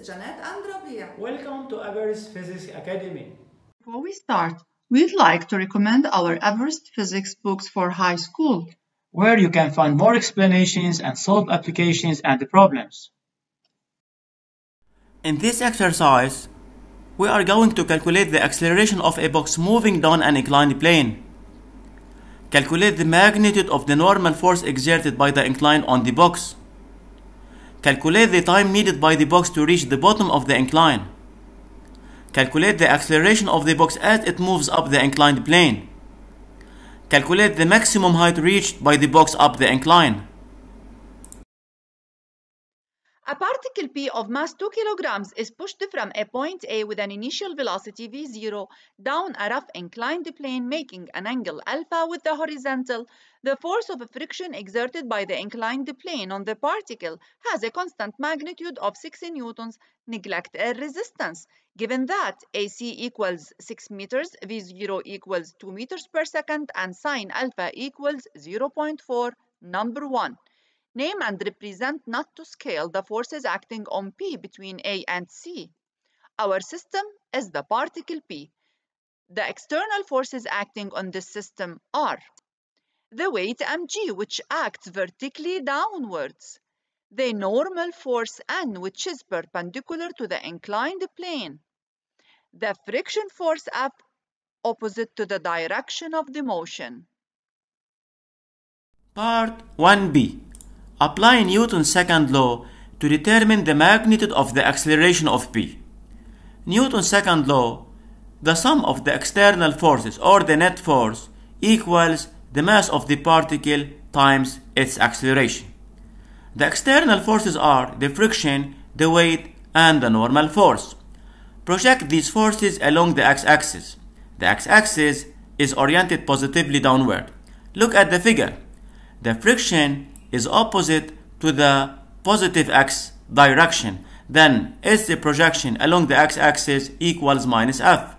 is Janet and Rabia. Welcome to Everest Physics Academy. Before we start, we'd like to recommend our Everest Physics books for high school. where you can find more explanations and solve applications and problems. In this exercise, we are going to calculate the acceleration of a box moving down an inclined plane. Calculate the magnitude of the normal force exerted by the incline on the box. Calculate the time needed by the box to reach the bottom of the incline. Calculate the acceleration of the box as it moves up the inclined plane. Calculate the maximum height reached by the box up the incline. A particle P of mass 2 kilograms is pushed from a point A with an initial velocity v0 down a rough inclined plane making an angle alpha with the horizontal. The force of friction exerted by the inclined plane on the particle has a constant magnitude of 6 newtons. Neglect air resistance. Given that AC equals 6 meters, V0 equals 2 meters per second, and sine alpha equals 0.4, number 1. Name and represent not to scale the forces acting on P between A and C. Our system is the particle P. The external forces acting on this system are the weight mg, which acts vertically downwards, the normal force n, which is perpendicular to the inclined plane, the friction force F, opposite to the direction of the motion. Part 1b. Apply Newton's second law to determine the magnitude of the acceleration of P. Newton's second law, the sum of the external forces or the net force equals the mass of the particle times its acceleration. The external forces are the friction, the weight, and the normal force. Project these forces along the x-axis. The x-axis is oriented positively downward. Look at the figure. The friction is opposite to the positive x direction. Then its the projection along the x-axis equals minus f.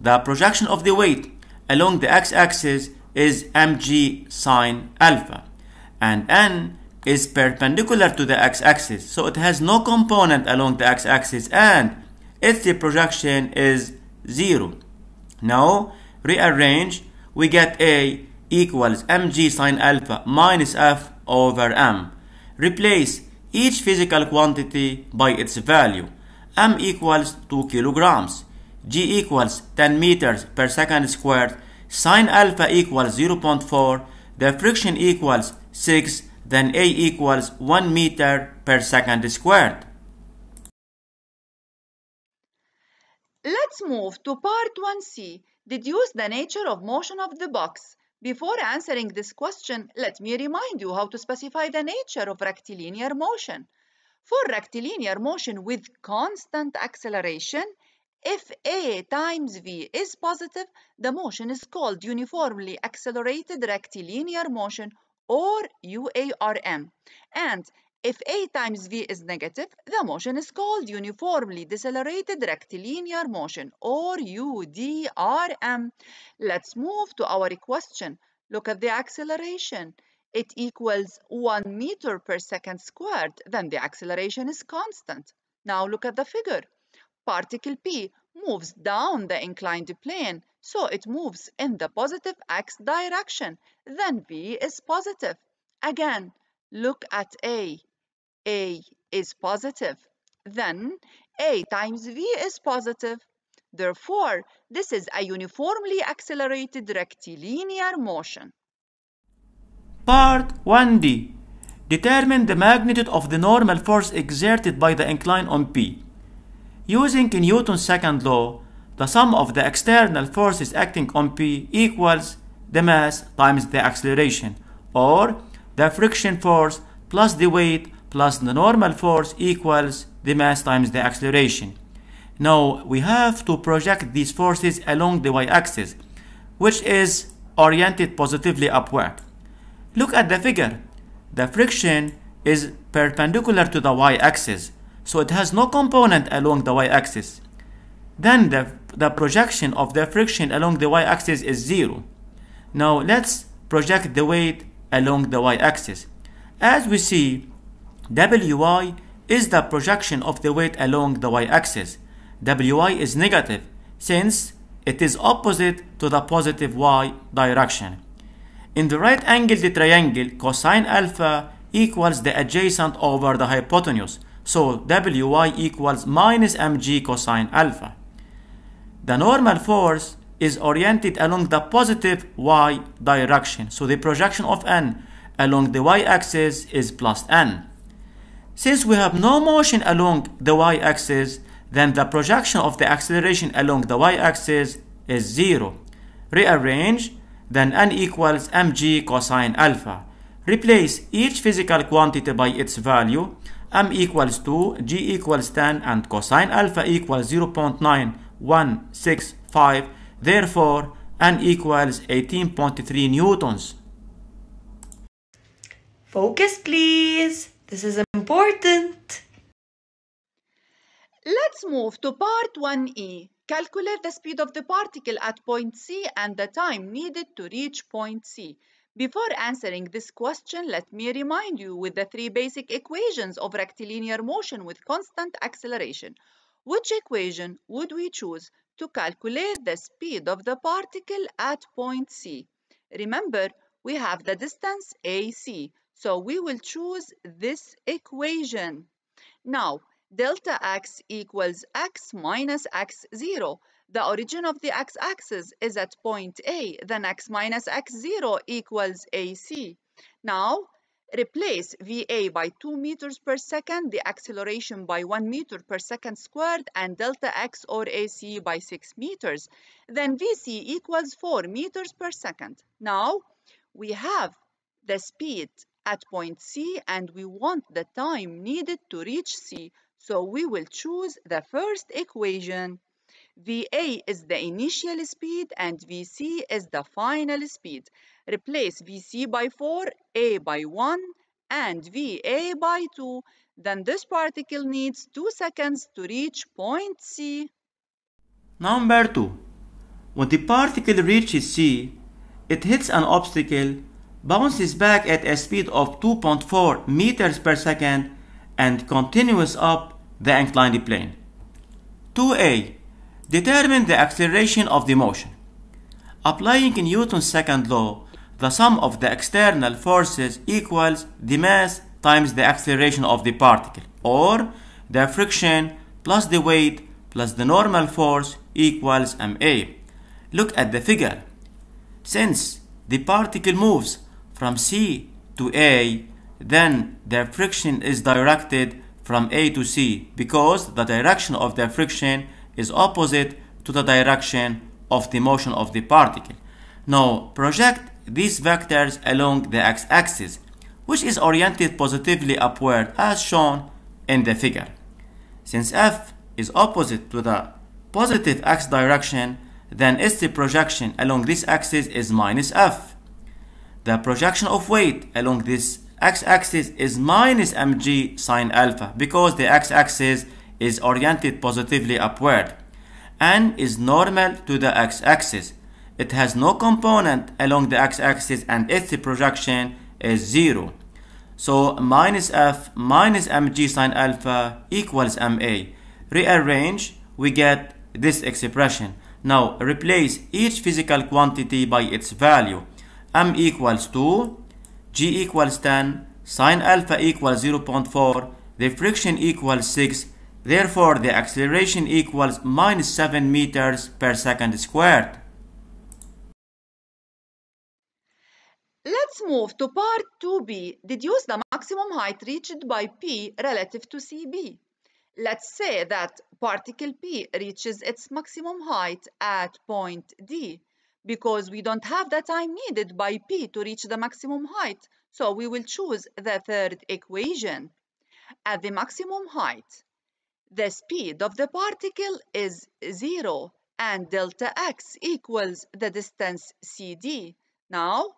The projection of the weight along the x-axis is mg sine alpha. And n is perpendicular to the x-axis, so it has no component along the x-axis and its the projection is 0. Now rearrange, we get a equals mg sine alpha minus f over m. Replace each physical quantity by its value. m equals 2 kilograms, g equals 10 meters per second squared, sine alpha equals 0.4, the friction equals 6, then a equals 1 meter per second squared. Let's move to part 1c. Deduce the nature of motion of the box. Before answering this question, let me remind you how to specify the nature of rectilinear motion. For rectilinear motion with constant acceleration, if A times V is positive, the motion is called uniformly accelerated rectilinear motion or UARM. And if A times V is negative, the motion is called uniformly decelerated rectilinear motion or UDRM. Let's move to our question. Look at the acceleration. It equals 1 meter per second squared. Then the acceleration is constant. Now look at the figure. Particle P moves down the inclined plane, so it moves in the positive x direction. Then V is positive. Again, look at A. A is positive. Then A times V is positive. Therefore, this is a uniformly accelerated rectilinear motion. Part 1d. Determine the magnitude of the normal force exerted by the incline on P. Using Newton's second law, the sum of the external forces acting on P equals the mass times the acceleration, or the friction force plus the weight plus the normal force equals the mass times the acceleration. Now we have to project these forces along the y-axis, which is oriented positively upward. Look at the figure. The friction is perpendicular to the y-axis, so it has no component along the y-axis. Then the, the projection of the friction along the y-axis is zero. Now let's project the weight along the y-axis. As we see, Wy is the projection of the weight along the y-axis. Wy is negative since it is opposite to the positive y direction. In the right angled triangle, cosine alpha equals the adjacent over the hypotenuse. So Wy equals minus mg cosine alpha. The normal force is oriented along the positive y direction. So the projection of n along the y-axis is plus n. Since we have no motion along the y-axis, then the projection of the acceleration along the y-axis is 0. Rearrange, then n equals mg cosine alpha. Replace each physical quantity by its value. m equals 2, g equals 10, and cosine alpha equals 0.9165. Therefore, n equals 18.3 newtons. Focus, please. This is important. Let's move to part 1e. Calculate the speed of the particle at point C and the time needed to reach point C. Before answering this question, let me remind you with the three basic equations of rectilinear motion with constant acceleration. Which equation would we choose to calculate the speed of the particle at point C? Remember, we have the distance AC, so we will choose this equation. Now, delta x equals x minus x0. The origin of the x-axis is at point A, then x minus x0 equals AC. Now, replace VA by 2 meters per second, the acceleration by 1 meter per second squared, and delta x or AC by 6 meters. Then VC equals 4 meters per second. Now, we have the speed at point C and we want the time needed to reach C. So we will choose the first equation. VA is the initial speed and VC is the final speed. Replace VC by 4, A by 1, and VA by 2. Then this particle needs 2 seconds to reach point C. Number 2. When the particle reaches C, it hits an obstacle, bounces back at a speed of 2.4 meters per second, and continues up the inclined plane. 2a. Determine the acceleration of the motion. Applying Newton's second law, the sum of the external forces equals the mass times the acceleration of the particle, or the friction plus the weight plus the normal force equals ma. Look at the figure. Since the particle moves from C to A, then the friction is directed from A to C because the direction of the friction is opposite to the direction of the motion of the particle. Now project these vectors along the x-axis which is oriented positively upward as shown in the figure. Since F is opposite to the positive x direction then its projection along this axis is minus F. The projection of weight along this x-axis is minus mg sine alpha because the x-axis is oriented positively upward and is normal to the x-axis. It has no component along the x-axis and its projection is 0. So minus f minus mg sine alpha equals ma. Rearrange, we get this expression. Now replace each physical quantity by its value. M equals 2, g equals 10, sine alpha equals 0.4, the friction equals 6, therefore the acceleration equals minus 7 meters per second squared. Let's move to part 2b. Deduce the maximum height reached by P relative to CB. Let's say that particle P reaches its maximum height at point D. Because we don't have the time needed by P to reach the maximum height, so we will choose the third equation. At the maximum height, the speed of the particle is 0 and delta x equals the distance CD. Now,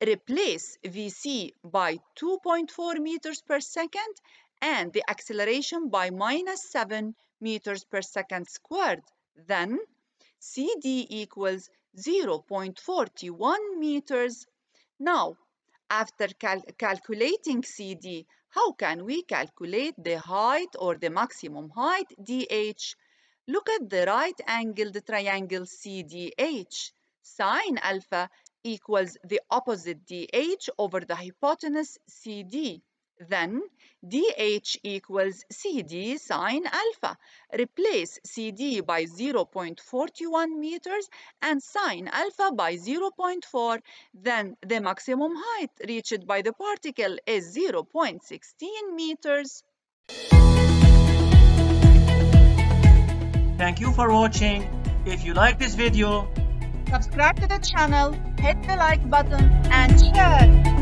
replace Vc by 2.4 meters per second and the acceleration by minus 7 meters per second squared. Then, CD equals 0.41 meters. Now, after cal calculating CD, How can we calculate the height or the maximum height DH? Look at the right-angled triangle CDH. Sine alpha equals the opposite DH over the hypotenuse CD. Then DH equals CD sine alpha. Replace CD by 0.41 meters and sine alpha by 0.4. Then the maximum height reached by the particle is 0.16 meters. Thank you for watching. If you like this video, Subscribe to the channel, hit the like button and share.